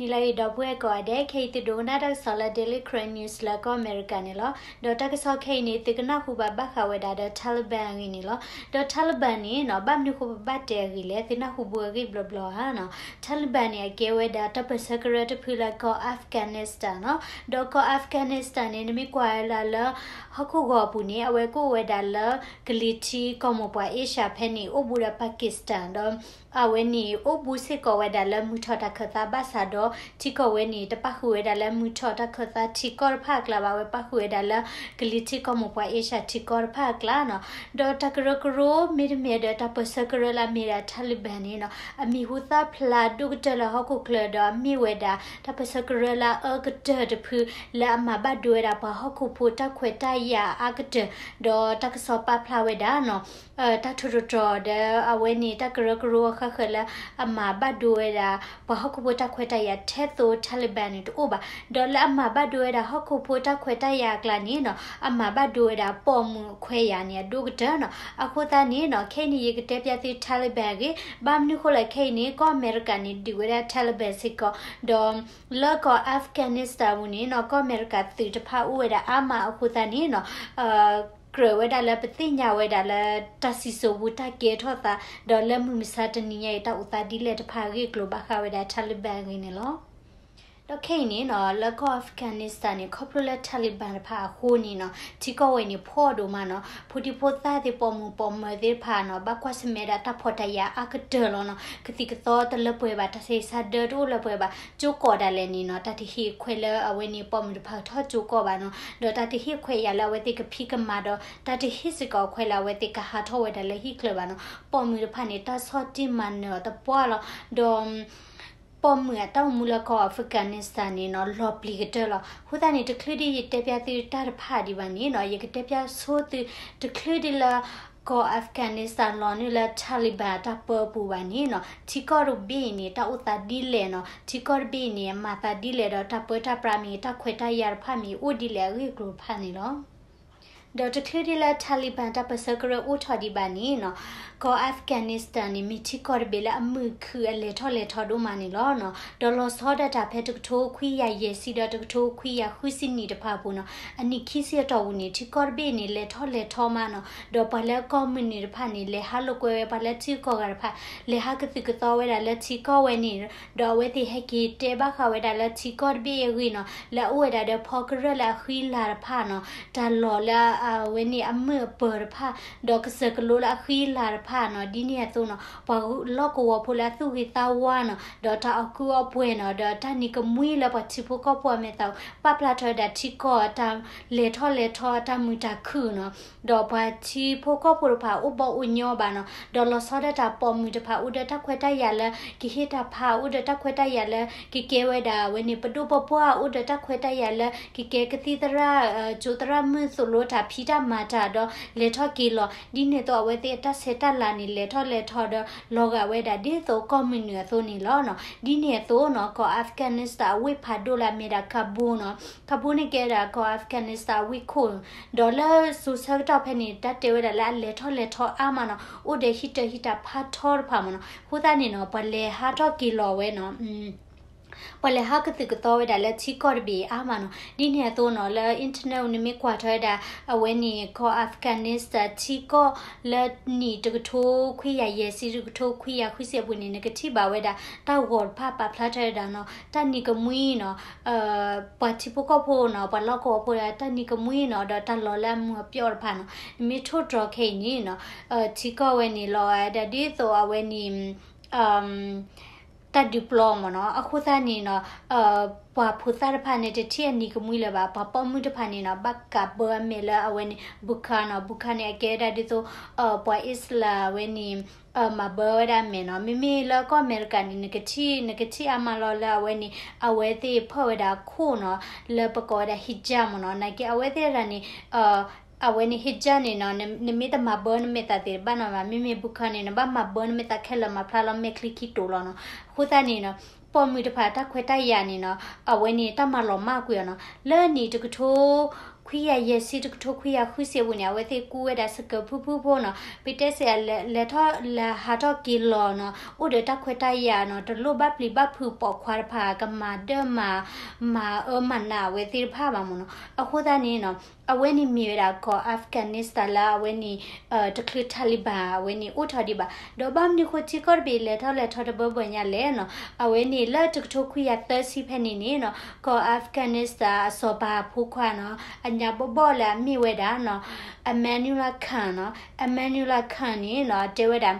နီလိုက်တော့ဘွဲကောတဲ့ခေတဒိုနာဒဆလာဒယ်လီခရနျူးစ်လာကောအမေရိကန်နီလောဒေါ်တကဆော့ခေနေတကနာခုဘဘခဝဲဒါတဲ့တာလီဘန်ရီနီလောဒေါ်တာလီဘန်နီနော်ဘမ်နခုဘဘတဲရီလေတနာခုဘွဲရီဘလဘလဟာနော်တာလီဘန်နီကေဝဲဒါတပစကရတဖူလာကောအာဖဂန်နစ္စတန်နော်ဒေါ်ကောအာဖဂန်နစ္စတန်နေနမီကွာလာလာဟခုကောပူနေအဝဲကိုဝဲဒါလာဂလီချီကောမပွားအေရှာဖဲနီအိုဘူရပါကစ္စတန်တော့ အဝဲနီအိုဘူစစ်ကောဝဲဒါလာမူထတာခသာဘာဆာတော့တီကောဝဲနီတပခုဝဲဒါလာမူထတာခသာတီကောဖာကလာဝဲပခုဝဲဒါလာဂလီချီကောမပွားအေရှာတီကောဖာကလာနော်ဒေါ်တကရကရိုမီဒမီဒတာပစကရလာမီရာတာလီဘန်နီနော်အမီဟူသာဖလာဒုကတလာဟခုကလဒါမီဝဲဒါတပစကရလာအကတတဖူလာမဘဒွေရာပဟခုဖူတခွေတယာအကတဒေါ်တကစောပဖလာဝဲဒါနော်အဲ တထရတော်တဲ့အဝဲနီတကရကရိုခခလာအမဘဒွေရာပဟခုဖူတခွေတယာထဲသိုတာလီဘန်နီတူဘာဒေါ်လာအမဘဒွေရာဟခုဖူတခွေတယာကလာနီနော်အမဘဒွေရာပေါ်မှုခွဲရနေဒုကတနော်အခုတနီနော်ခဲနီရကတဲ့ပြတိတာလီဘန်ကဘာမနုခလခဲနီကောအမေရိကန်နီဒီဝဲတာလီဘန်စစ်ကောဒေါ်လောကအာဖဂန်နစ္စတန်ဝင်နော်ကောအမေရိကန်တီတဖာဦးဝဲတာအမအခုတနီနော်အာ กรวดาลปติญาเวดาลตัสิโซบุตาเกทอตาดอลมุมิสาตนิยตาอุตาดิเลตพารีกลบาคาเวดาทาลิบันกินเนาะ တော့ခိနေနော်လက်ကောအာဖဂန်နစ္စတန်နေကော်ပိုလက်တာလီဘန်ဖာခိုးနေနော်တီကောဝဲနေဖော့ဒိုမနော်ဖူတီဖိုသားတဲ့ပေါ်မူပေါ်မသေးဖာနော်ဘကွာစမေရာတာဖော့တရအကဒလောနော်ကတိကတော့တလပွဲပါတဆေဆာဒတိုလပွဲပါကျိုကော်ဒါလည်းနေနော်တတိဟိခွဲလအဝဲနေပေါ်မူဖာထော့ကျိုကောပါနော်တော့တတိဟိခွဲရလာဝဲတိကဖိကမာတော့တတိဟိစကောခွဲလာဝဲတိကဟာထော့ဝဲဒါလည်းဟိကလပါနော်ပေါ်မူဖာနေတာဆော့တိမန်နော်တပွားလောတော့ ပေါ်မွေတောင်မူလကောအာဖဂန်နစ္စတန်နေနော်လော်ပလီကတလဟိုတနေတခလီဒီတက်ပြတီတာဖာဒီပါနေနော်ရကတက်ပြဆိုတတခလီဒီလာကောအာဖဂန်နစ္စတန်လောနီလာတာလီဘန်တာပပူပါနေနော်ချီကောရဘီနေတာဥတာဒီလေနော်ချီကောရဘီနေမာတာဒီလေတော့တာပွေတာပရာမီတာခွေတာရဖာမီဥဒီလေရီကရဖာနေနော် ဒေါက်တာခလီဒီလာတာလီဘန်တာပစကရဥထော်ဒီပါနေနော်ကောအာဖဂန်နစ္စတန်နီမီချီကော်ဘီလာအမှုခူအလေထော်လေထော်ဒိုမာနီလောနော်ဒေါ်လောဆောဒတာဖဲတကထိုးခွီရယေစီဒတကထိုးခွီရခွီစနီတဖာဘူးနော်အနိခိစီတော်ဝနီချီကော်ဘီနီလေထော်လေထော်မာနော်ဒေါ်ပလက်ကောမနီတဖာနီလေဟာလိုကွဲပလက်ချီကောကရဖာလေဟာကတိကတော်ဝဲတာလက်ချီကောဝဲနီဒေါ်ဝဲတိဟက်ကီတေဘခဝဲတာလက်ချီကော်ဘီယေဝီနော်လဲဝဲတာတဲ့ဖောကရလာခီလာဖာနော်ဒါလော်လာဝဲနီအမှုပရဖာဒေါ်ကစကလိုလာခီလာဖာနော်ဒီနေသုံးနော်ဘာလော့ကိုဖလာသူဟိတာဝါနော်ဒေါ်တာအကူအပွေနော်ဒေါ်တာနီကမွေးလပချီဖို့ကပွားမေတောပပလာထော်ဒချီကောတာလေထော်လေထော်တာမူတာခုနော်ဒေါ်ပါချီဖို့ကပူဖာဥပဥညောပါနော်ဒေါ်လဆောဒတာပေါ်မူတဖာဥဒတာခွဲတရလကိဟိတာဖာဥဒတာခွဲတရလကိကေဝဲတာဝနေပတုပပွားဥဒတာခွဲတရလကိကေကတိတရာဂျိုတရာမဆိုလို့တာဖီတာမာတာတော့လေထော်ကီလောဒီနေတော့ဝဲတဲ့တဆက်တလာနေလေထော်လေထော်တော့လောကဝဲတာဒီသောကွန်မြူနီသိုနေလောနော်ဒီနေသိုနော်ကောအာဖဂန်နစ္စတန်ဝိဖာဒိုလာမီရာကဘူနော်ကဘူနေကဲတာကောအာဖဂန်နစ္စတန်ဝိခုဒေါ်လာဆူဆာတော့ဖဲနေတတ်တဲဝဲတာလာလေထော်လေထော်အာမနော်ဥဒေဟီတဟီတာဖာထော်ဖာမနော်ဟိုတာနေနော်ဘလေဟာတော့ကီလောဝဲနော်อืม ပလေဟာကတိကတော့ဒါလက်ချီကော်ဘီအာမနော်ဒီနေတော့နော်လဲအင်တာနက်နိမကွာထွဲတာအဝဲနေကောအာဖဂန်နစ္စတန်ချီကောလက်နီတကထိုးခွေရရဲ့စီတကထိုးခွေရခွေစေပွနေနကတိပါဝဲတာတောက်ဝေါ်ဖပဖလာထဲတာနော်တန်နီကမွီနော်အာပတိပကောဖိုနော်ပလောက်ကောဖိုရတန်နီကမွီနော်ဒါတလော်လမ်မပြောဖာနော်မိထိုးတော်ခိနေနော်အာချီကောဝဲနေလောအဲ့ဒါဒီဆိုအဝဲနေအမ် တက်ဒီပလိုမနော်အခုသားနေနော်အာပွာဖူစားဖာနေတတိယနီကမွေးလပါပပမှုတဖာနေနော်ဘကဘောမေလာအဝနေဘုခါနော်ဘုခါနေအကဲဒါဒီဆိုအပွာအစ္စလာဝနေအမဘောဒါမေနော်မိမိလောကအမေရိကန်နေကတိနေကတိအမလောလာဝနေအဝဲသေးဖော်ဒါခုနော်လပကောဒါဟိဂျာမနော်နိုင်ကအဝဲသေးရနေအာ အဝဲနေဟစ်ကြနေနော်နမီတမဘန်မေတာတေဘာနမမီမီဘုခနေနဘာမဘန်မေတာခဲလမဖလာလမေခလီကီတိုလောနော်ခုသနေနော်ပေါ်မီတဖာတခွဲတိုက်ရနေနော်အဝဲနေတမလောမကွေနော်လဲနေတကထိုး ခွေရရဲ့စီတထိုခွေရခွေစီဝင်ရဝဲသေးကူဝဲတာစကဖူဖူဖို့နော်ပိတက်ဆရာလက်ထောလာဟာတော့ကီလောနော်ဥဒတခွေတရနော်တလို့ဘပလီဘဖူပေါ်ခွာဖာကမာဒမမာအမနာဝဲသေးဖာပါမနော်အခုသားနေနော်အဝဲနီမီရာကောအာဖဂန်နစ္စတန်လာအဝဲနီအဲတကလတာလီဘန်အဝဲနီဥထော်ဒီဘာဒေါ်ဘမ်နီခိုချီကော်ဘီလေထော်လေထော်တဘဘညာလဲနော်အဝဲနီလက်တကထိုခွေရတစီဖက်နေနေနော်ကောအာဖဂန်နစ္စတာအစောဘာဖူခွာနော်အညာဘဘောလာမိဝဲတာနော်အမန်နူလာခန်နော်အမန်နူလာခန်နေနော်တဲဝဲတာ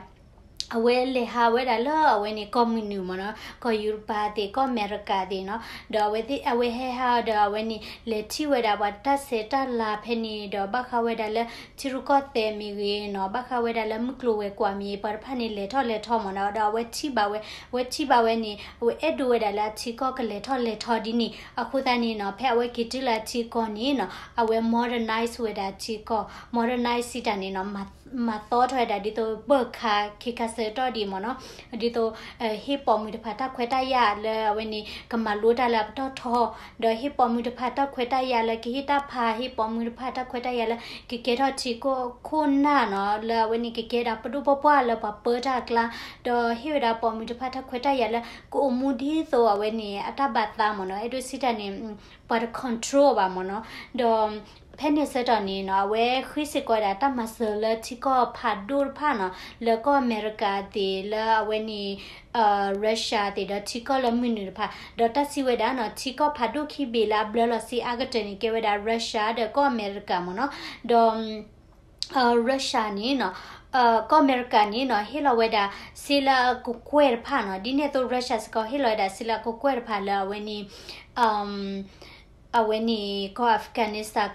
အဝဲလေဟာဝဲတာလောအဝဲနေကွန်မြူနီမနော်ကောယူရိုပါတေကောအမေရိကတေနော်ဒေါ်ဝဲတိအဝဲဟဲဟာဒေါ်ဝဲနေလေချီဝဲတာဘာတဆေတလာဖဲနေဒေါ်ဘခဝဲတာလေချီရူကောတေမီရီနော်ဘခဝဲတာလေမကလိုဝဲကွာမီပါဖာနေလေထော်လေထော်မနော်ဒေါ်ဝဲချီပါဝဲဝဲချီပါဝဲနေဝဲအဲ့ဒူဝဲတာလာချီကောကလေထော်လေထော်ဒီနီအခုတန်းနေနော်ဖဲဝဲကီတီလာချီကောနေနော်အဝဲ modernize ဝဲတာချီကော modernize စီတာနေနော်မ มาต่อถอยได้ดิโตเบิกคาคิคาเซตอดีมเนาะดิโตเอ่อฮิปอมุตพาตาควตายาเลเวนี่กมาลูดาลาตอทอดอฮิปอมุตพาตาควตายาเลกิฮิตาพาฮิปอมุตพาตาควตายาเลกิเกทอชิโกคุนนาเนาะเลเวนี่กิเกดาปดุปปวาเลปะเปตากลาดอฮิวดาปอมุตพาตาควตายาเลกูมูดีโซเวนี่อัตบัตตามเนาะไอดูสิตานี่ปัดคอนโ ဖဲနေစတနီနော်ဝဲခိစကောဒတာမဆလတိကောဖာဒူဖာနော်လကောအမေရိကာတီလအဝဲနီအာရုရှားတီဒတိကောလမီနီဖာဒတာစီဝဲဒါနော်တိကောဖာဒူခိဘီလာဘလလစီအဂတနီကေဝဲဒါရုရှားဒကောအမေရိကာမနော်ဒွန်အာရုရှားနီနော်အာကောအမေရိကန်နီနော်ဟီလဝဲဒါစီလာကူကွဲဖာနော်ဒီနေတော့ရုရှားစကောဟီလဝဲဒါစီလာကူကွဲဖာလာဝဲနီအမ်အဝဲနီကောအာဖဂန်နစ္စတန်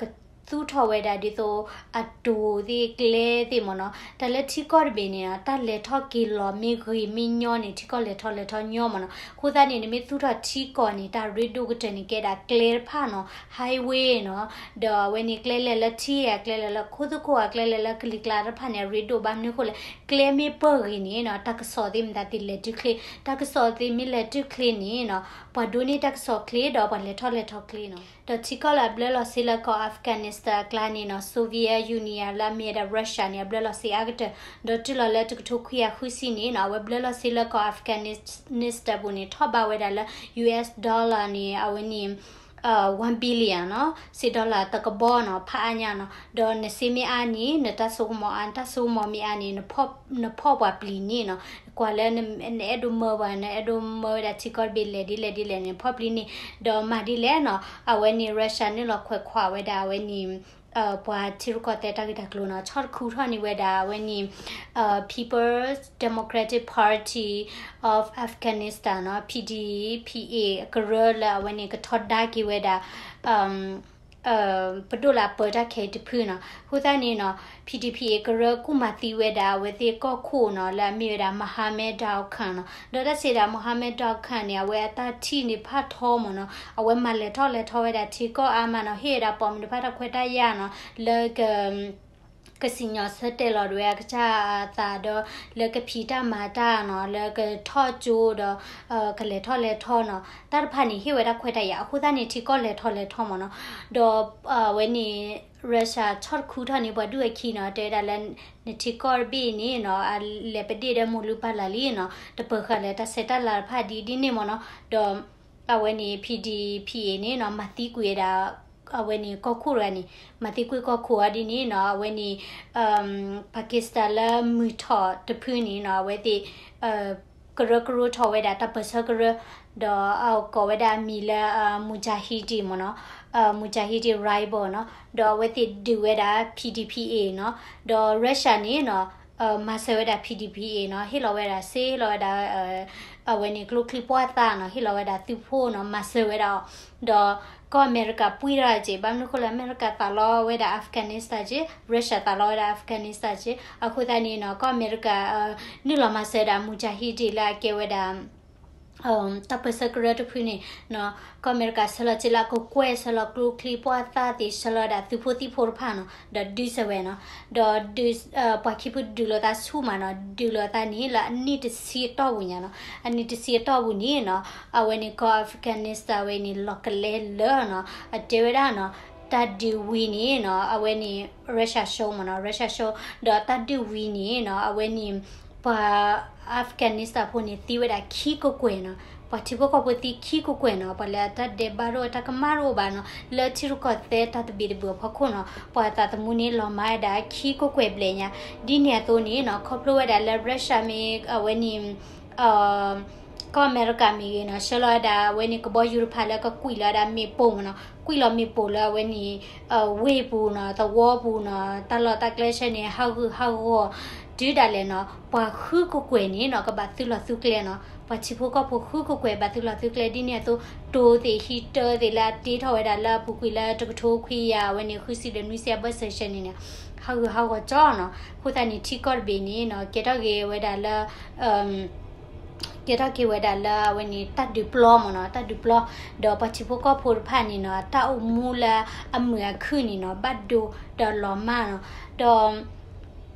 သူထော်ဝဲတာဒီဆိုအတူဒီကလေဒီမနော်တလက်ချီကော့ဘင်းနေတာတလက်ထော်ကီလိုမီဂရီမီညောနေချီကော့လက်ထော်လက်ထော်ညောမနော်ခုသားနေနေမီသူထော်ချီကော့နေတာရီဒိုကတနေကဲတာကလေဖာနော်ဟိုင်ဝေးနော်ဒေါ်ဝဲနေကလေလက်လက်ချီရကလေလက်ခုသူကိုကလေလက်လက်ကလီကလာဖာနေရီဒိုဘမ်နေခိုလေကလေမီပေါ်ရီနေနော်တကစော်ဒီမဒါတီလက်တူကလေတကစော်ဒီမီလက်တူကလေနေနော်ပဒူနေတက်စော်ကလေတော့ပလက်ထော်လက်ထော်ကလေနော်တော့ချီကော့လာဘလလဆီလကောအာဖဂန် နစ္စတန်ကလာနေနော်ဆိုဗီယက်ယူနီယံလာမီဒရုရှားနေဘလလစီအဂတဒတ်လလက်တကထုခွေခုစီနေနော်ဝဘလလဆီလကောအာဖဂန်နစ္စတန်ဘူးနေထော့ဘဝဲဒါလ US ဒေါ်လာနေ အာ1 billion เนาะสิดอลลาร์ตะกบเนาะพะอัญญาเนาะดอนเนซิมีอานีเนตะซุมออันตะซุมอมีอานีเนพอเนพอบาปลีนี่เนาะกว่าแล้วเนเอดูเมอวาเนเอดูเมอดาชิกอลบิเลดิเลดิเลเนพอบลีนี่ดอมาดิเลเนาะอเวนี่รัสเซียนี่เนาะควยควาเวดาเวนี่ kita klona char khu tha ni weda when ni uh people's democratic party of afghanistan no pdpa karala when ni ka thoda ki weda um เอ่อปดุลาเปิดเคตพื้นเนาะฮู้ตานี่เนาะ PDPA กระกุมาติเวดาเวติก็คู่เนาะและมีดามหาเมดาวคันเนาะดอดเสดามหาเมดาวคันเนี่ยเวตาที่นี่พัดทอมเนาะเอาไว้มาเลทอเลทอเวดาที่ก็อามาเนาะเฮดาปอมนี่พัดควดายาเนาะเลก ကစညစတဲ့လော်တွေကချာသာတော့လကဖီတာမာတာနော်လကထော့ကျိုးတော့အဲကလေထော့လေထော့နော်တာဖာနီဟိဝဲတာခွဲတရအခုသားနေတီကောလေထော့လေထော့မနော်တော့အဝဲနေရုရှားချော့ခူထနေဘဒူခီနော်တဲဒါလန်နတီကောဘီနီနော်အလေပဒီဒမလူပါလာလီနော်တပခလေတစက်တလာဖာဒီဒီနေမနော်တော့အဝဲနေ PDPA နေနော်မတိကွေတာ အဝဲနီကောခုရနီမတိကွေကောခုအဒီနီနော်အဝဲနီအမ်ပါကစ္စတန်လာမီထောတဖူးနီနော်အဝဲတိအဲကရကရထောဝဲတာတပစကရဒေါ်အောက်ကောဝဲတာမီလာမူဂျာဟီဒီမနော်အမူဂျာဟီဒီရိုင်ဘောနော်ဒေါ်ဝဲတိဒီဝဲတာ PDPA နော်ဒေါ်ရုရှားနီနော်အမဆဝဲတာ PDPA နော်ဟီလောဝဲတာဆေးလောဝဲတာအ အဝနေကလုခလီပွားတာနော်ဟီလဝဒါတူဖိုးနော်မဆွေဝဒါတော့ကောအမေရိကပွိရာဂျေဘမ်နုခလအမေရိကတလောဝေဒအာဖဂန်နစ္စတန်ဂျေရုရှားတလောဝေဒအာဖဂန်နစ္စတန်ဂျေအခုတန်နီနော်ကောအမေရိကနိလမဆေဒါမူဂျာဟီဒီလာကေဝဒါ um tapasa grad phine no kamerka sala chila ko kwe sala klu kli pwa ta ti sala da tu photi phor pha no da di se we no da di pa ki pu du lo ta su ma no du lo ta ni la ni ti si to bu nya no ani ti si to bu ni no a we ni ko afghanistan we ni local le no a de we da no တဒီဝီနီနော်အဝဲနီရုရှားရှုံးမနော်ရုရှားရှုံးတော့တဒီဝီနီနော်အဝဲနီ ပါအာဖဂန်နစ္စတန်ဖို့နေတီဝဒခီကိုကွေနော်ပတိဘကပတိခီကိုကွေနော်ပလာတဒေဘာရောတကမာရောဘာနော်လဲချီရကတဲ့တတ်ဘီဘဖခုနော်ပတတမူနီလောမိုင်ဒါခီကိုကွေပလေညာဒီနေ ก็เมริกามีเนาะชลอดาเวนี่ก็บอยุโรปแล้วก็กุยลาดามีปงเนาะกุยลามีปงแล้วเวนี่เอ่อเวปูเนาะตะวอปูเนาะตลอดตะเกลเชนี่เฮาคือเฮาก็ดูดาเลยเนาะปะคือกูกวยนี่เนาะก็บาซึลอซึเกลเนาะปะชิพก็พคือกูกวยบาซึลอซึเกลดิเนี่ยตัวโตเตฮีเตอร์เตลาตีทอยดาละปูกุยลาตะกโทคุยยาเวนี่คือสิเดนุเซียบัสเซชันนี่เนี่ยเฮาคือเฮาก็จ้อเนาะผู้ตานี่ที่ก็เบนี่เนาะเกตอเกเวดาละเอ่อ ဆီယဘတ်ဆက်ရှင်နေဟာဟာကကြောနော်ခုတနီတီကော့ဘီနေနော်ကေတော့ကေဝဲဒါလာအမ်ကေတာကေဝဒါလာဝနီတတ်ဒီပလောမနော်တတ်ဒီပလောဒေါ်ပချိဖိုကဖိုဖာနီနော်တာအမူလာအမွေခနီနော်ဘတ်ဒိုဒေါ်လောမနော်ဒေါ်အဝနီကောအမေရိကန်မှာဆရာမူဂျာဟီ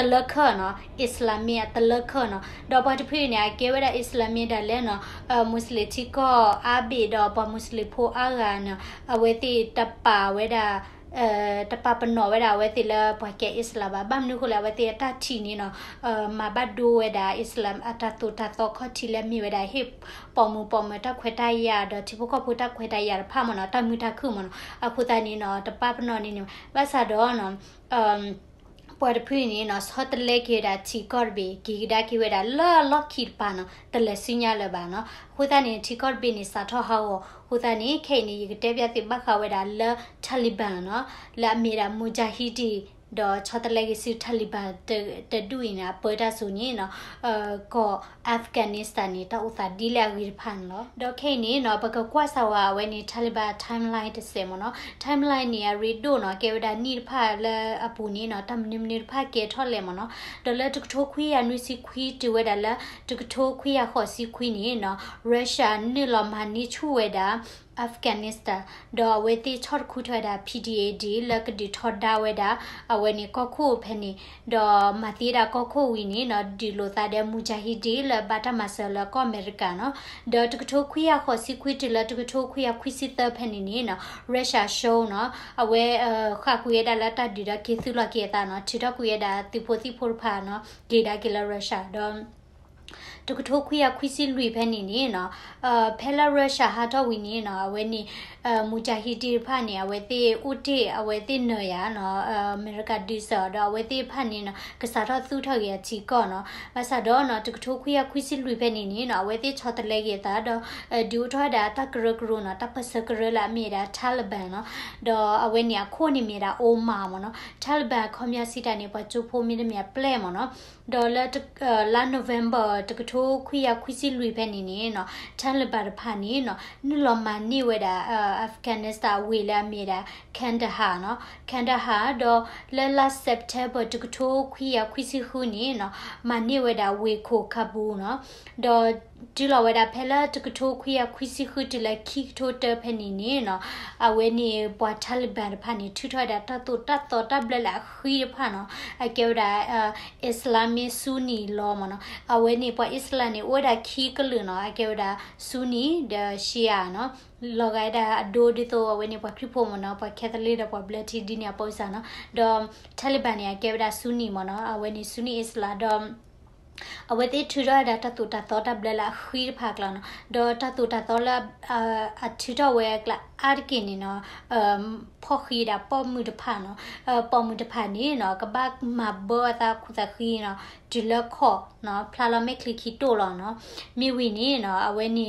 မြလဲဝနီရုရှားမှာဆရာတဖူနော်ဒီပလောခွေဝီရနေနေနော်ချုံမလက်ချီကောကမှုထော်နော်တမှုထော်ပါနော်ဗမ်နူခိုလဲနော်အဝနီတပစကရတဖူလကောအမေရိကန်မှာဆဝနီနော်မေလက်ခိနေချတ်လက်ကိဝဒါဝနီတတူတတော်တဘလဖလာပွာအဝနီတလခနော်အစ္စလာမီတလခနော်တော့ဘာတဖိနေကေဝဒအစ္စလာမီဒါလဲနော်အမွတ်စလင်ချီကောအဘီတော့ဘာမွတ်စလင်ဖိုအာဂါနော်အဝေတိတပါဝဲဒါအဲတပပနောဝဲဒါဝဲတိလဘကဲအစ္စလာမ်ဘမ်နုခလာဝဲတိတချီနီနော်အမဘတ်ဒိုဝဲဒါအစ္စလာမ်အတတူတတော့ခတိလမီဝဲဒါဟိပေါ်မူပေါ်မတခွဲတိုင်ရတော့ချိဘကဖူတခွဲတိုင်ရဖမနော်တမူတခုမနော်အခုတနီနော်တပပနောနီနော်ဝါဆာတော့နော်အမ် ပွားတဖိနေနော်ဆောတလေကေတာချီကော့ဘီဂီဒါကီဝဲတာလာလော့ခီပါနော်တလဲစညာလပါနော်ဟိုတနေချီကော့ဘီနေစာထောဟောဟိုတနေခေနေရတဲ့ပြတိဘခဝဲတာလာတာလီဘန်နော်လာမီရာမူဂျာဟီ တီတော့ချတ်လည်းစီထလီဘာတတူရင်ပေါ်တာဆိုရင်နော်အကောအာဖဂန်နစ္စတန်နေတာဥသာဒီလာဝီဖန်လောတော့ခေနေနော်ဘကကွာဆာဝါဝဲနေထလီဘာ timeline တစ်စမနော် timeline နေရီဒိုနော်ကေဝဒါနိဖာလအပူနေနော်တမ်နိမနိဖာကေထော်လေမနော်တော့လက်တကထိုးခွေးရနွီစီခွေးတူဝဲဒါလက်တကထိုးခွေးရခေါ်စီခွေးနေနော်ရုရှားနိလမနီချူဝဲဒါ အာဖဂန်နစ္စတန်ဒေါ်ဝေတိချော့ခုထွဲတာ PDAD လက်ကဒီထော်ဒါဝဲတာအဝဲနေကောခုဖဲနေဒေါ်မတီတာကောခုဝီနေနော်ဒီလိုသားတဲ့မူဂျာဟီဒီလဘတာမဆလကောအမေရိကန်နော်ဒေါ်တကထိုခွေရခေါ်စီခွေတလတကထိုခွေရခွီစီတဖဲနေနေနော်ရုရှားရှုံးနော်အဝဲခါခွေရတာလက်တဒီတာကေသူလကေတာနော်ချီတော့ခွေရတာတီဖိုစီဖိုဖာနော်ဂေဒါကေလာရုရှားဒေါ် တကထိုခွေရခွီစီလွေဖဲနေနေနော်အာဖဲလာရုရှားဟာတော့ဝီနေနော်အဝဲနေအမူဂျာဟီတီဖာနေအဝဲတိဥတီအဝဲတိနော်ရနော်အမေရိကဒီဆောတော့အဝဲတိဖာနေနော်ကစားတော့သူ့ထော်ရချီကောနော်အဆာတော့နော်တကထိုခွေရခွီစီလွေဖဲနေနေနော်အဝဲတိချောတလဲရတာတော့ဒူထော်တာတကရကရနော်တပစကရလာမေတာတာလဘန်နော်တော့အဝဲနေခိုးနေမေတာအိုမာမနော်တာလဘန်ခွန်မြစီတာနေပချိုဖိုမီနမြပလဲမနော် ဒေါ်လာလာနိုဗ ెంబర్ တကထိုခွေရခွီစီလွေဖဲနေနေနော်တာလဘန်ဖာနေနော်နလမနီဝဲတာအာဖဂန်နစ္စတန်ဝေလာမီတာကန်ဒဟာနော်ကန်ဒဟာတော့လလာစက်တဘာတကထိုခွေရခွီစီခုနေနော်မနီဝဲတာဝေခိုခဘူးနော်တော့ ဒီလဝဲတာဖဲလာတကထိုခွေရခွီစီခုတလခိထိုတဖဲနေနေနော်အဝဲနေပွားတယ်ဘန်ဖာနေထူထော်တာတတူတတ်တော်တဘလလာခွေဖာနော်အကေဝတာအစ္စလာမီဆူနီလောမနော်အဝဲနေပွားအစ္စလာနေဝဲတာခီကလူနော်အကေဝတာဆူနီဒရှီယာနော်လောကဒါအဒိုဒီတိုဝနေပခရဖို့မနော်ပကက်သလေးတော့ပဘလက်တီဒီနီပိုစနော်ဒေါ်တယ်လီဘန်နီကေဗဒါဆူနီမနော်အဝနေဆူနီအစ္စလာဒေါ် အဝတိထူရတာတတူတာတော့တဘလလာခွီးဖာကလနော်ဒေါ်တတူတာတော့လာအထူတော့ဝဲကလာအာကင်းနော်အမ်ဖော်ခီတာပေါ်မှုတဖာနော်အပေါ်မှုတဖာနေနော်ကပတ်မဘောတာခုသခီနော် ဒီလခော့နော်ဖလာလမေကလီခီတိုလောနော်မိဝီနေနော်အဝဲနေ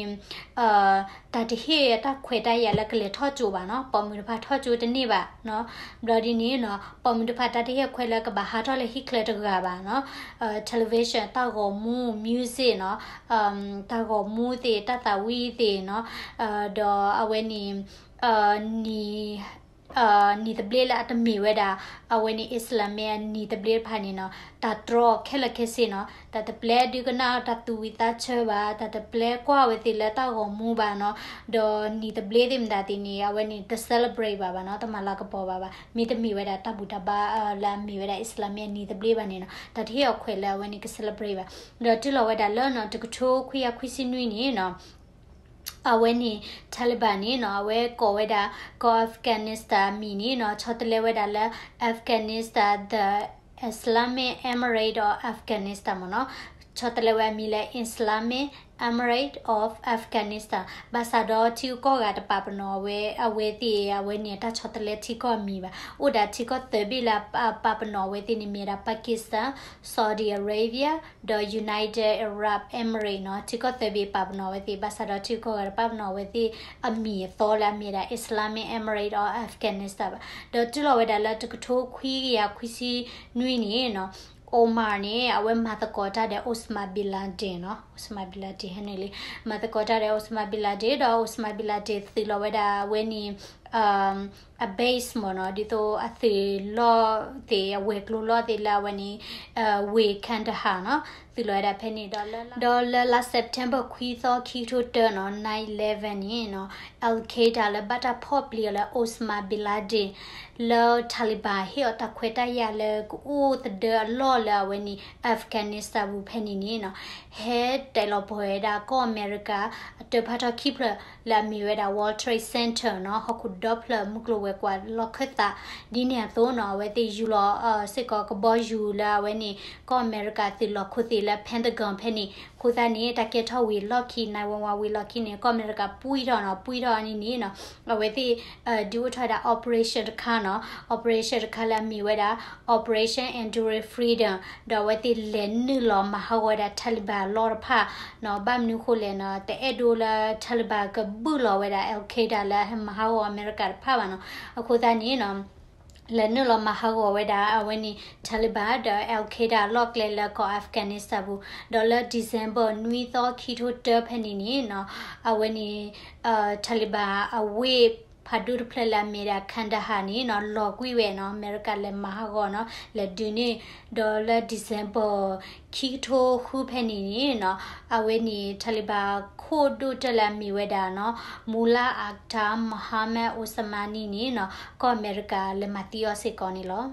အာတတဟေတခွေတရလကလေထော့ကြိုပါနော်ပေါ်မှုတဖာထော့ကြိုတနေ့ပါနော်ဘလဒီနေနော်ပေါ်မှုတဖာတတဟေခွေလကဘာဟာထော့လေဟိကလေတကပါနော်အဲတယ်လီဗေးရှင်းတောက်ကိုမူး music နော်အမ်တောက်ကိုမူးတေတတဝီတေနော်အဲတော့အဝဲနေအာနီ အာနီတပလေလာတမီဝဲတာအဝဲနီအစ္စလာမ်ရဲ့နီတပလေဖာနီနော်တာဒရခဲလခဲစီနော်တာတပလေဒီကနာတတူဝီတာချေပါတာတပလေကွာဝဲတီလက်တာကိုမူပါနော်ဒေါ်နီတပလေဒီမဒါတီနီအဝဲနီတ celebrate ပါပါနော်တမလာကပေါ်ပါပါမီတမီဝဲတာတဘူတပါလာမီဝဲတာအစ္စလာမ်ရဲ့နီတပလေပါနေနော်တတိယခွေလာဝဲနီက celebrate ပါဒေါ်တီလောဝဲတာလောနော်တကချိုးခွေရခွေစီနွီနေနော် အဝဲနေတာလီဘန်နေနော်အဝဲကောဝဲတာကောအာဖဂန်နစ္စတန်မီနေနော်ချောတလဲဝဲတာလဲအာဖဂန်နစ္စတန် the Islamic Emirate of Afghanistan မနော်ချောတလဲဝဲမီလဲ Islamic Emirate of Afghanistan ဘာသာတော့ချီကောကတပပနော်ဝဲအဝဲတီအဝဲနေတာချောတလဲချီကောမီပါဥဒါချီကောတဘီလာပပနော်ဝဲတီနေမီရာပါကစ္စတန် Saudi Arabia the United Arab Emirates နော်ချီကောတဘီပပနော်ဝဲတီဘာသာတော့ချီကောကပပနော်ဝဲတီအမီသောလာမီရာ Islamic Emirate of Afghanistan တော့တူလောဝဲဒါလာတကထိုးခွီးရခွီးစီနွိနေနော် အိုမာနေအဝဲမာတကောတာတဲ့အိုစမာဘီလာဒင်နော်အိုစမာဘီလာဒင်ဟဲ့နေလေမာတကောတာတဲ့အိုစမာဘီလာဒင်တော့အိုစမာဘီလာဒင်သီလောဝဲတာဝဲနီ um a base mono dito athi lo te we klo lo te la wani uh we kan ta ha no ti lo da pheni dollar dollar la september khwi tho khi to turn on 911 ni no al qaeda la bata pop li la osama bin laden lo taliban he ta khweta ya le ku the de lo la wani afghanistan bu pheni ni no he te lo boy da ko america te phata keep la mi we da world trade center no hoku doppler မကလဝဲကွာလောက်ခတာဒီနေသောနော်ဝဲတိယူလောအစစ်ကောကဘောယူလာဝဲနေကောအမေရိကတိလောက်ခုတိလာပန်တဂွန်ဖဲနေ ခုသနေတကက်ထောက်ဝီလော့ခီနိုင်ဝဝဝီလော့ခီနေကောအမေရိကပူးတော့နော်ပူးတော့နေနေနော်ဝဲတိအဒူထတာ operation တခါနော် operation တခါလာမီဝဲတာ operation endure freedom တော့ဝဲတိလဲနူလောမဟာဝဲတာတလီဘာလော်ဖာနော်ဘမ်နူခိုလဲနော်တဲ့ဒိုလာတလီဘာကဘူလောဝဲတာ al qaeda လာမဟာဝအမေရိကဖာပါနော်အခုတနေနော် လနလမဟာဝဝဒါအဝနီတာလီဘန်ဒအယ်ခေဒါလော့ကလေလကောအာဖဂန်နစ္စတန်ဘူးဒေါ်လာဒီဇင်ဘာနွီသောခီထိုတဖနီနီနော်အဝနီအာတာလီဘန်အဝေး ဖာဒူဖလလာမီရာခန္ဒဟာနီနော်လော်ကွီဝဲနော်အမေရိကလည်းမဟာကောနော်လက်ဒူနီဒေါ်လာဒီဇင်ဘာခီထိုခုဖဲနီနီနော်အဝဲနီထလီဘာခိုဒူတလမီဝဲတာနော်မူလာအာတာမဟာမက်အိုစမာနီနီနော်ကောအမေရိကလည်းမတီယောစစ်ကောနီလော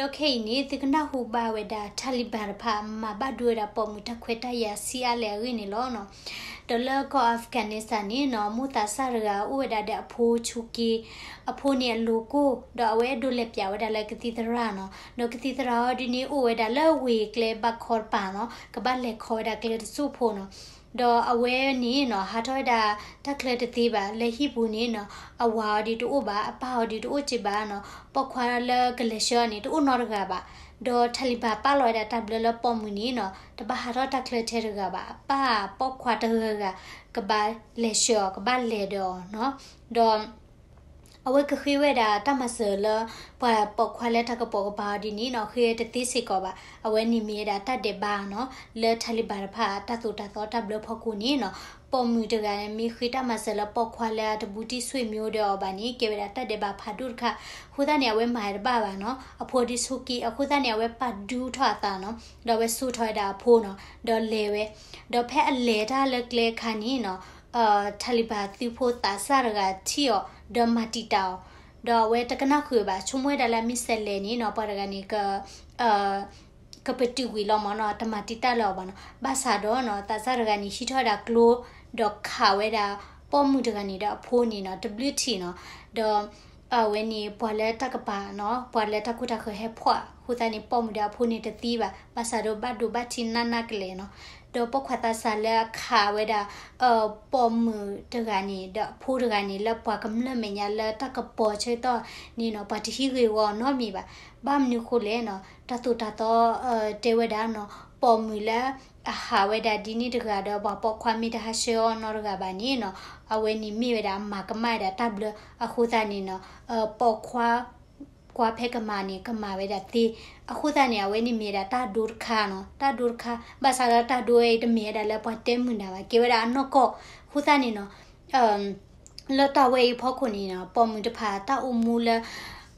ဒိုခေနီသကနာဟူပါဝဒတာလီဘန်ဖာမဘဒွေရပေါ်မူတခွေတရစီအလေရင်းနီလောနော်ဒလကောအာဖဂန်နစ္စတန်နီနော်မူတာဆာရဂဥဝဒတဲ့အဖိုးချူကီအဖိုးနေလိုကိုတော့အဝဲဒိုလက်ပြဝဒလကတိတရာနော်နော်ကတိတရာဒီနီဥဝဒလဝေကလေဘခေါ်ပါနော်ကဘလက်ခေါ်ဒါကလေစုဖို့နော် တော့အဝဲနေနော်ဟာထောတာတက်ခလက်တသေးပါလက်ဟိဘူးနေနော်အဝါဒီတူပါအပါဒီတူချစ်ပါနော်ပခွာလကလရှောနေတူနော်ရကပါဒေါ်ထလီဘာပါလော်တဲ့တပ်လလပေါ်မူနီနော်တပါဟာတော့တက်ခလက်ထဲရကပါပါပောက်ခွာတရကကပါလက်ရှောကပါလေတော့နော်ဒေါ် အဝဲကခွေးဝဲတာတမဆလပွာပေါခွာလက်ထကပေါကဘာဒီနီနော်ခေတတိစီကောပါအဝဲနီမီတာတတ်တဲ့ဘာနော်လဲထလီဘာဖာတတ်တူတသောတပ်လဖကူနီနော်ပေါ်မူတကလည်းမိခိတမဆလပေါခွာလက်တဘူတီဆွေမျိုးတော့ဘာနီကေဝတာတတ်တဲ့ဘာဖာဒုခခုဒနေဝဲမာရပါပါနော်အဖိုဒီဆုကီအခုဒနေဝဲပတ်ဒူးထွာတာနော်တော့ဝဲဆူထွာတာဖိုးနော်တော့လေဝဲတော့ဖဲအလေတာလက်လေခါနီနော် အာထလီဘာသူဖို့တာဆရကချီယောဒမတီတောတော့ဝဲတကနခွေပါချုံမွဲတယ်လည်းမစ်ဆက်လေနီနော်ပါရကနီကအာကပတူဝီလောမနော်တမတီတလောပါနော်ဘာသာတော့နော်တာဆရကနီရှိထောတာကလိုတော့ခါဝဲတာပေါ်မှုတကနေတော့အဖိုးနေနော် WT နော်တော့အဝဲနေပွာလဲတကပါနော်ပွာလဲတခုတခဟဲဖွာခုတနေပေါ်မှုတာဖိုးနေတတိပါဘာသာတော့ဘတ်ဒူဘတ်ချင်းနနကလေနော် တော့ပခွာတာဆာလက်ခါဝဲတာအပေါ်မှုတကနေတော့ဖိုးတကနေလက်ပွားကမလမညာလက်တကပေါ်ချေတော့နေနော်ပါတိဟီရေဝနော်မိပါဘာမနုခုလဲနော်တတူတတော့အဲတေဝဒါနော်ပေါ်မူလာအဟာဝဲဒါဒီနီတကတော့ဘပေါ်ခွာမိတဟာရှေောနော်ကဘာနီနော်အဝဲနီမိဝဲဒါမကမိုက်ဒါတပ်လအခုသနီနော်အပေါ်ခွာ ကွာဖဲကမာနီကမာဝဲဒါတီအခုတနေဝဲနီမီဒါတာဒူခါနော်တာဒူခါဘာသာတာဒူအေတမီဒါလည်းပတ်တဲမွန်ဒါကေဝဲဒါနော့ကောခုတနေနော်အမ်လတဝေဖောခုနီနော်ပေါ်မှုတဖာတာအမူလ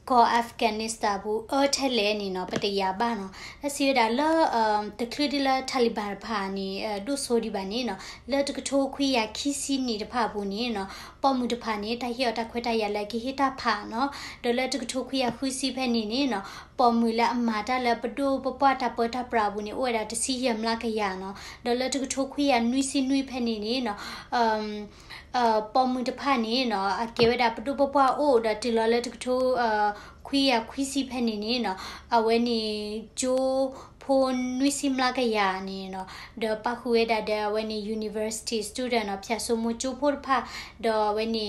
ကောအာဖဂန်နစ္စတန်ဘူးအထက်လဲနေနော်ပတရာပါနော်အစီဒါလောအမ်တခလဒီလာတာလီဘန်ဖာနီဒုဆိုဒီဘာနီနော်လက်တကထိုးခွေးရခီစီနီတဖာဘူးနီနော်ပေါ်မှုတဖာနီတဟီတခွဲတရလက်ခိဟိတာဖာနော်ဒလက်တကထိုးခွေးရခွီစီဖဲနေနေနော် ပေါ်မူလာအမာတာလပဒိုပပတာပတာပရာဘူးနီအိုဒါတစီယမလာကရနော်ဒလက်တကထိုးခွေးရနွီစီနွီဖဲနေနေနော်အမ်အပေါ်မှုတဖာနေနော်အကေဝဒါပဒိုပပအိုဒါတီလလက်တကထိုးအခွေးရခွီစီဖဲနေနေနော်အဝဲနေဂျိုဖိုနွီစီမလာကရနေနော်ဒပခုဝဲဒါဒဝဲနေ university student နော်ဖြတ်ဆိုမှုဂျိုဖိုဖာဒဝဲနေ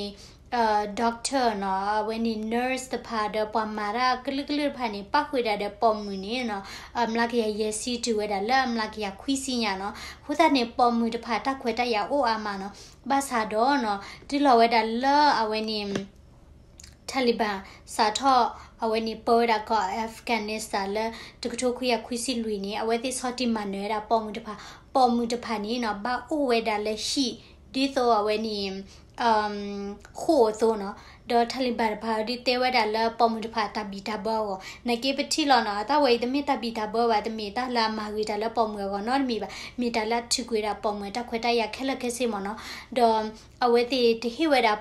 uh doctor no when ni nurse the pada pamara klik klik phani pa khweda de pom mu ni no amla ke ye si tu weda la amla ke ya khwi si nya no khu ta ne pom mu de pha ta khwe ta ya o ama no ba sa do no ti lo weda la awen ni Taliban စာထော့အဝနီပေါ်ဒါကအာဖဂန်နစ္စတန်လတကထိုခွေရခွီစီလူနေအဝဲသိဆော့တီမန်နေတာပေါ်မှုတဖာပေါ်မှုတဖာနေနော်ဘာအိုဝဲဒါလက်ရှိဒီသောအဝဲနီ အမ်ခိုသောနော်ဒေါ်ထလီဘာဘာဒီတေဝဒါလာပမုဒဖာတဘီတာဘောနကေပတိလောနော်တဝေတမီတဘီတာဘောဝတမီတလာမာဂီတာလာပမွေကောနော်မီပါမီတာလာချူကွေတာပမွေတခွဲတရခက်လက်ခက်စီမနော်ဒေါ်အဝေတီတဟိဝဒါ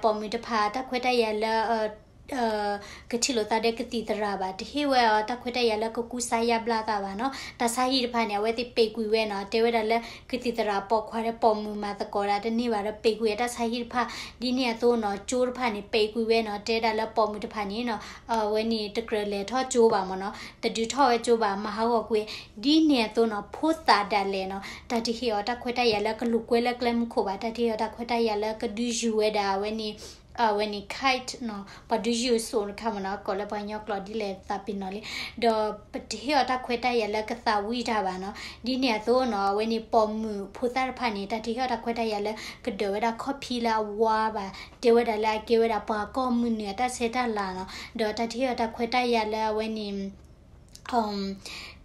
ပမုဒဖာတခွဲတရလာအာကတိလိုတာတဲ့ကတိတရာပါတဟိဝဲတခွတ်တဲ့ရလကကူဆိုင်ရဘလာတာပါနော်တဆာဟိတဖာနေဝဲတိပေကွေဝဲနော်တေဝဲတယ်လကတိတရာပေါ့ခွာတဲ့ပုံမူမှာတကောရာတနေ့ပါတော့ပေကွေတဆာဟိတဖာဒီနေ့တော့နော်ကျိုးတဖာနေပေကွေဝဲနော်တဲတယ်လပုံမူတဖာနေနော်အဝဲနေတကရလေထောကျိုးပါမနော်တဒူထောဝဲကျိုးပါမဟာဝကွေဒီနေ့တော့နော်ဖို့တာတယ်လေနော်တတိဟိောတခွတ်တဲ့ရလကလူကွဲလကလမ်ခိုပါတတိဟောတခွတ်တဲ့ရလကဒူဂျူဝဲတာဝဲနေ uh, when it kite no but do you so come na ko le pa nyo klo di le ta pin no le do pati he ta khwe ta ya la ka sa wi ta ba no di ne so no when it pom mu phu ta pha ni ta ti he ta khwe ta ya la ka do da copy la wa ba de wa da la ke wa da pa ko mu ne ta se ta la no do ta ti he ta khwe ta ya la when it um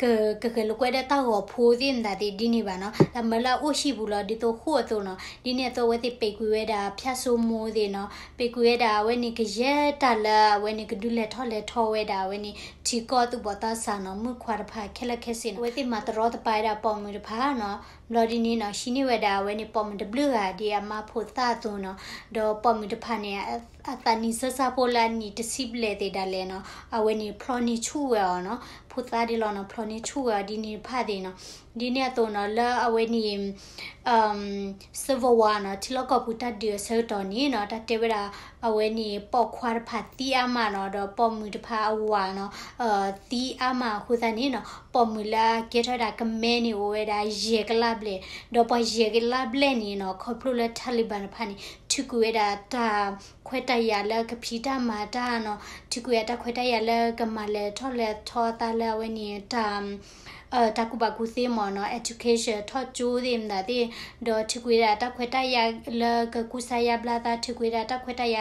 ကကကလကွဲတဲ့တောက်ဖိုးတင်တာဒီဒီနေပါနော်ဒါမလာအိုရှိဘူးလားဒီတော့ဟို့တော့နော်ဒီနေတော့ဝဲတိပေကွေတာဖြတ်ဆိုးမိုးတယ်နော်ပေကွေတာဝဲနေကရက်တလာဝဲနေကဒူလက်ထော်လက်ထော်ဝဲတာဝဲနေချီကောသူဘောတာဆာနော်မှုခွာတဖာခက်လက်ခက်စင်ဝဲတိမတော်တပိုင်တာပေါ်မှုတဖာနော်လော်ဒီနီနော်ရှိနေဝဲတာဝဲနေပေါ်မှုတဘလူဟာဒီအမဖို့သသွန်းနော်တော့ပေါ်မှုတဖာနေအတနီဆဆပိုလာနီတစီပလေတေဒါလဲနော်အဝဲနေပရိုနီချူဝဲနော်ဖုသားဒီလောနော်ပရိုနီချူဝဲဒီနေဖတ်တယ်နော် ဒီနေ့တော့နော်လာအဝဲနီအမ်ဆဗဝါနော်တီလောကပူတတ်ဒီဆယ်တော်နီနော်တတေဝရာအဝဲနီပေါခွာဖတ်တီအမနော်တော့ပေါ်မူတဖာအဝါနော်အာတီအမခုသနီနော်ပေါ်မူလာကေထတာကမဲနီဝဲတာရေကလပ်လေတော့ပေါ်ရေကလပ်လေနီနော်ခေါပလူလက်တာလီဘန်ဖာနီထုကူရတာတာခွဲတရလကဖီတာမာတာနော်ထုကူရတာခွဲတရလကမလဲထော်လဲထောတာလဲဝဲနီတာ အတကူပါကူစီမော်နော် education ထော့ကျိုးဒီမနာဒီဒေါ်ထကွေရတခွေတရလကကူဆာယဘလာတာထကွေရတခွေတရ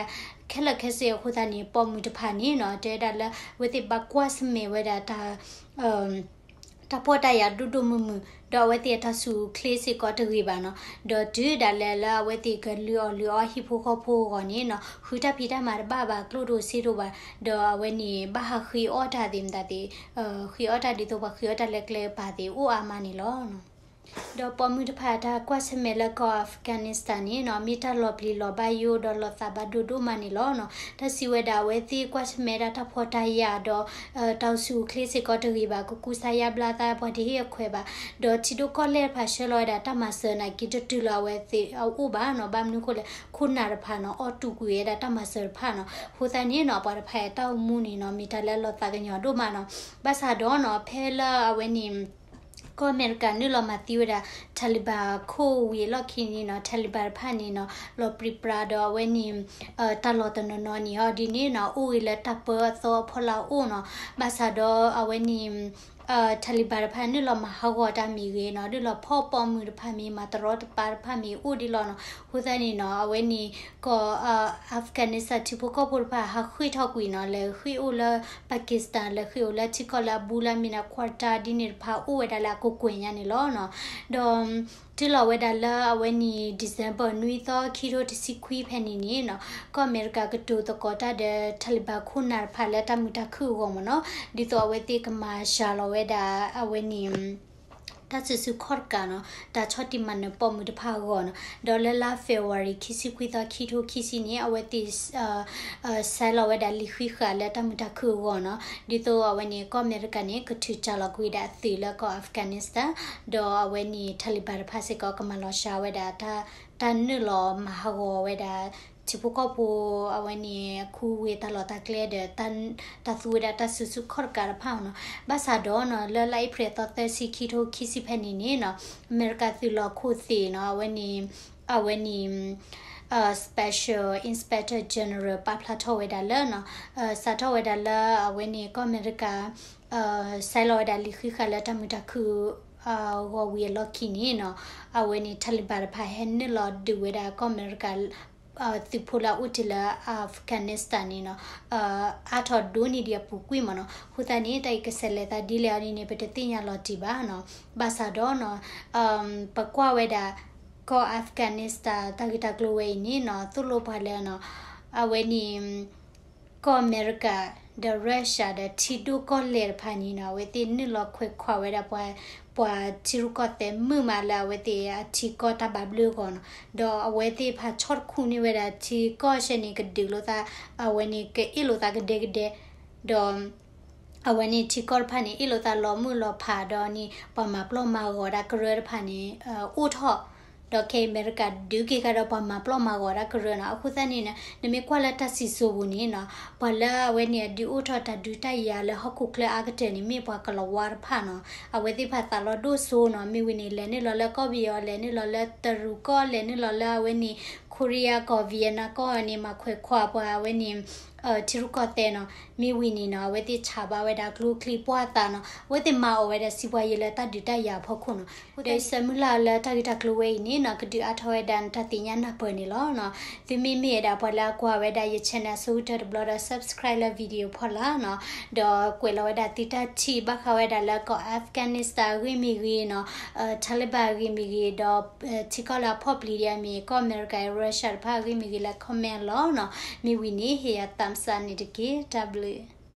ခက်လက်ခက်စေခုသနီပေါ်မူတဖာနီနော်တဲဒါလဝိတိဘကွတ်စမေဝဒါတာအမ်တပေါ်တရဒူဒူမူမူ တော့ဝတိတဆူကလေးစီကတရီပါနော်တော့ဒူဒါလဲလာဝတိကလျော်လျော်ဟိဖိုခဖိုကောနေနော်ခူတာဖီတာမာဘာဘာကလိုဒိုစီရိုပါတော့ဝနီဘာခီအော်တာဒင်ဒတိအခီအော်တာဒီတော့ဘာခီအော်တာလက်ကလေးပါတီဦးအာမနီလောနော် ဒေါ်ပမှုတဖာတာကွတ်စမဲလကောအာဖဂန်နစ္စတန်နီနော်မီတာလော်ပလီလော်ဘယိုဒေါ်လော်သဘဒူဒူမနီလောနော်တစီဝဒါဝဲသီကွတ်စမဲတာတဖော်တရဒေါ်တောက်စုခလစ်စကောတရီပါကူကူဆာယဘလာတာပဒီရခွဲပါဒေါ်ချီဒိုကောလက်ဖာရှလော်ဒါတမဆနာကီတတူလာဝဲသီအိုဘာနော်ဘမ်နုခိုလေခု နာရဖာနော်အော်တူကူရဒါတမဆဖာနော်ဟိုတန်နီနော်ပါဖဲတောက်မှုနီနော်မီတာလက်လော်တာကညောတို့မနော်ဘာသာဒေါ်နော်ဖဲလာအဝဲနီကိုအမေရိကန်နုလမတီဝဒတယ်လီဘာခိုဝီလော်ခင်းနီနော်တယ်လီဘာဖာနီနော်လော်ပရီပရာဒဝဲနီအတလော်တနနော်နီဟောဒီနီနော်အိုဝီလက်တပ်ပေါ်သောဖလာအိုနော်ဘာသာတော့အဝဲနီ အာထလီဘာဖာနီလောမဟာဂောတာမီရေနော်ဒီလောဖောပေါ်မှုဖာမီမာတရောတပါဖာမီဦးဒီလောနော်ဟူသနီနော်အဝဲနီကောအာအာဖဂန်နစ္စတန်ချပကောပူဖာဟာခွေထောက်ကွီနော်လေခွေဦးလာပါကစ္စတန်လေခွေဦးလာချီကောလာဘူလာမီနာခွာတာဒီနေဖာဦးဝဲဒါလာကိုကွင်ရနေလောနော်ဒေါ်တီလဝဲဒါလာအဝဲနီဒီဇင်ဘာနွီသောခီရိုတစီခွီဖဲနီနီနော်ကောအမေရိကကတူတကောတာတဲ့ထလီဘာခုနာဖာလက်တမူတခုကောမနော်ဒီတော့အဝဲတိကမာရှာလဝဲဒါအဝဲနီ တာစစုခေါ်ကနော်တာချောတိမနပေါ်မှုတဖာကောနော်ဒေါ်လာလာဖေဝါရီခီစီခွီတာခီထိုခီစီနီအဝဲတိအာဆဲလဝဲဒါလီခွီခါလက်တမတခုကောနော်ဒီတော့အဝဲနီကောအမေရိကန်နီကထူချလကွီဒါသီလကောအာဖဂန်နစ္စတန်ဒေါ်အဝဲနီထလီဘာဖာစစ်ကောကမလောရှာဝဲဒါတာတန်နလောမဟာကောဝဲဒါချိပကောပူအဝနီခုဝေတလတာကလေဒ တန်တသူဒတဆူစုခေါ်ကာဖောင်းနော်ဘာသာဒေါ်နော်လလိုက်ဖရတသစီခီထိုခီစီဖက်နေနေနော်အမေရိကသီလခုစီနော်အဝနီအဝနီ uh special inspector general pa plato weda la no uh sato weda la weni ko america uh sailo weda li khikhala tamuta khu အာဝဝီလော်ကီနီနော်အဝနီတလီဘာဖာဟန်နီလော်ဒူဝဒါကောမရက အာတိဖူလာဥတီလာအာဖဂန်နစ္စတန်နီနော်အာအထော်ဒိုနီဒီပူကွေမနော်ဟူတနီတိုက်ကဆဲလက်တာဒီလျာနီနေပတတင်ညာလော်တီပါနော်ဘာသာတော့နော်အမ်ပကွာဝဲတာကောအာဖဂန်နစ္စတန်တာဂီတာကလိုဝဲနီနော်သူ့လိုပါလဲနော်အဝဲနီကောအမေရိက the russia the tidu ko le phani na we ti ni lo khwe khwa we da pwa pwa chiru ko te mu ma la we ti a chi ko ta ba blu ko no do we ti pha chot khu ni we da chi ko she ni ke di lo ta a we ni ke i lo ta ke de ke de do အဝနီတီကောဖာနီအီလိုတာလောမှုလောဖာဒေါ်နီပမာပလောမာဂောဒါကရဖာနီအိုထော့ ဒေါ်ကေအမေရိကဒူကေကတော့ပမာပလောမာဂောရာကရနာအခုသနေနနမေကွာလာတစီဆိုဘူးနေနော်ဘလာဝဲနေဒီအိုထတာဒူတိုင်ရလေဟခုကလအာကတဲ့နေမေပွားကလဝါဖာနော်အဝဲတိဖတ်တာလောဒိုဆိုနော်မေဝနေလဲနေလောလဲကောဘီယောလဲနေလောလဲတရူကောလဲနေလောလဲဝဲနေကိုရီးယားကောဗီယက်နာကောအနေမှာခွဲခွာပွားဝဲနေ เอ่อที่รู้ก็เตเนาะมีวินีเนาะเวทีชาบาเวดากลูคลิปว่าตาเนาะเวทีมาเอาเวดาสิบวายเลตัดดิตายาพอคุณเนาะเดยสมุลาเลตัดดิตากลูเวนี่เนาะก็ดีอัธเวดันตัดติญาณเปินี่ล้อเนาะที่มีมีดาพอลากว่าเวดายชนะสูตรบลอดา subscribe ละวิดีโอพอละเนาะดอกวยละเวดาติตาชีบะคะเวดาละก็อัฟกานิสถานวิมีวีเนาะเอ่อทาลิบาวิมีวีดอชิกอลาพอปลีเดียมีก็อเมริการัสเซียพาวิมีวีละคอมเมนต์ล้อเนาะมีวินีเฮียตันမ်ဆန်နီတကေ W